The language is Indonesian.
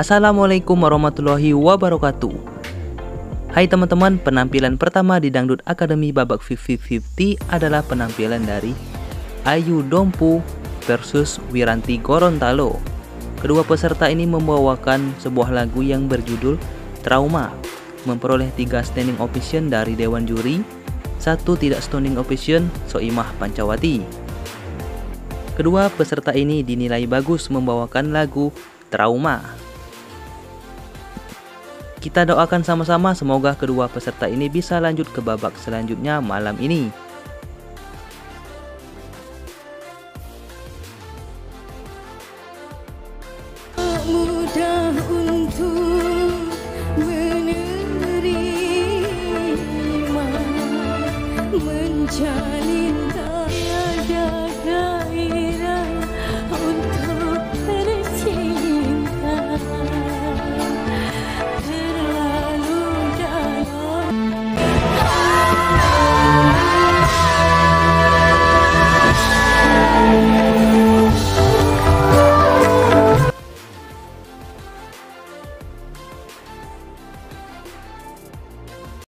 Assalamualaikum warahmatullahi wabarakatuh. Hai teman-teman, penampilan pertama di Dangdut Academy babak 50-50 adalah penampilan dari Ayu Dompu versus Wiranti Gorontalo. Kedua peserta ini membawakan sebuah lagu yang berjudul Trauma, memperoleh tiga standing ovation dari Dewan Juri, satu tidak standing ovation Soimah Pancawati. Kedua peserta ini dinilai bagus membawakan lagu Trauma. Kita doakan sama-sama semoga kedua peserta ini bisa lanjut ke babak selanjutnya malam ini.